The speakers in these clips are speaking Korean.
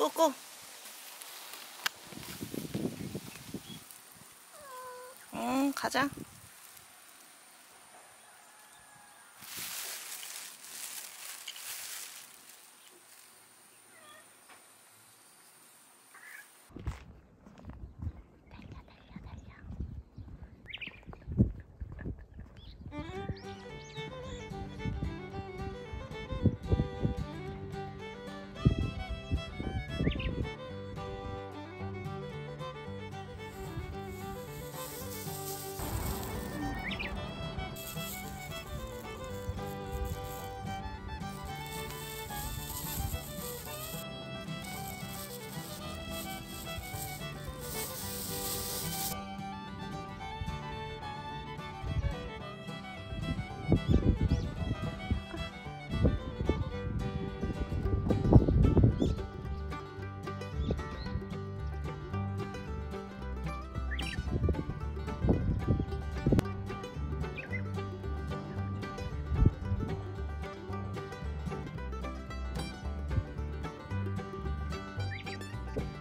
꾸꾸. 응, 가자.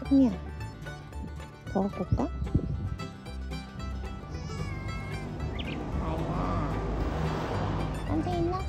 똥이야. 더 볼까? 아야. 언제 있나?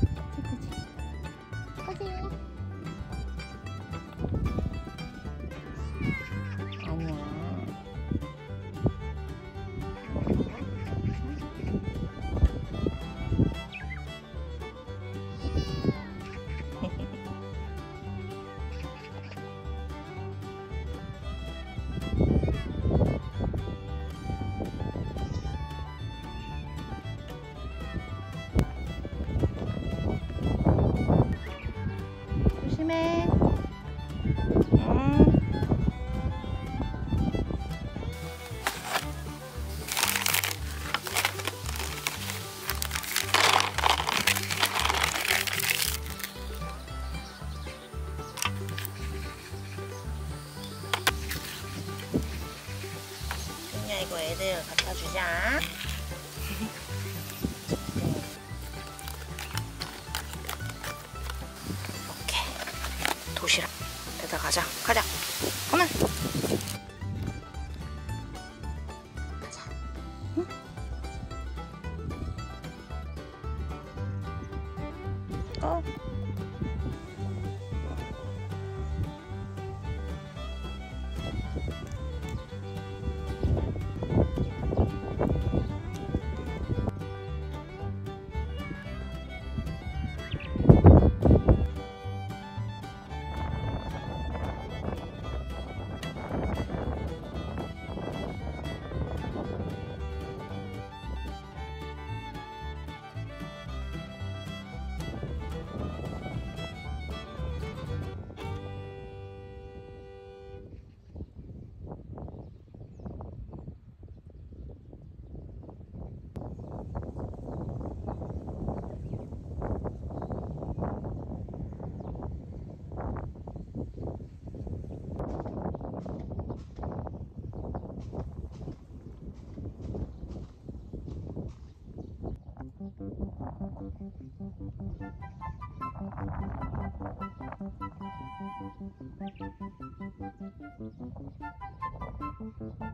이거 애들 갖다 주자. 오케이. 도시락. 여기다 가자. 가자. 그만. 가자. 응? 어.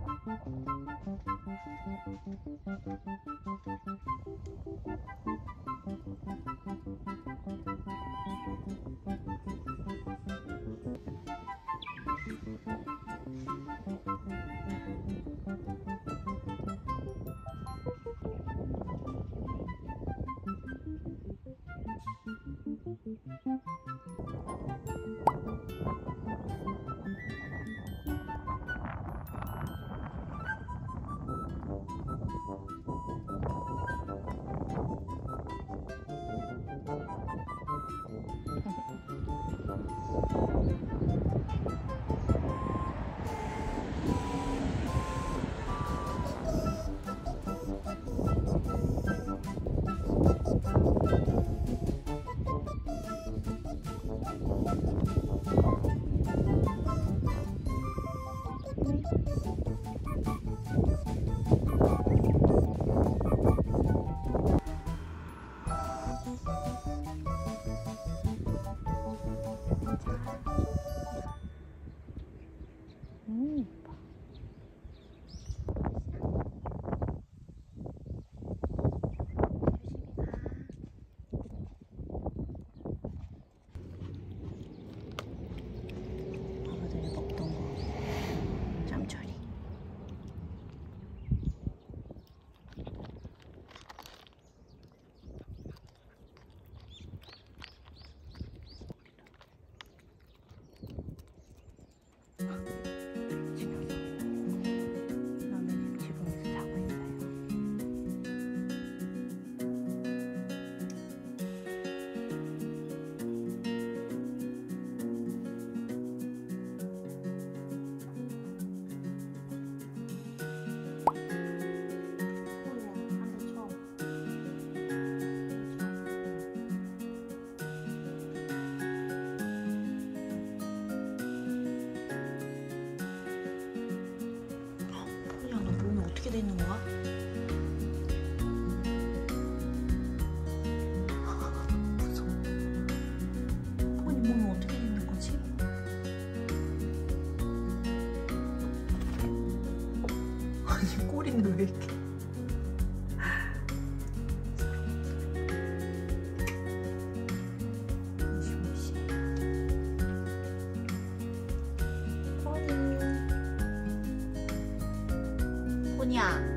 Thank you. 어디 있는 거야? 어떻게 되는 거지? 왜 이렇게? 娘。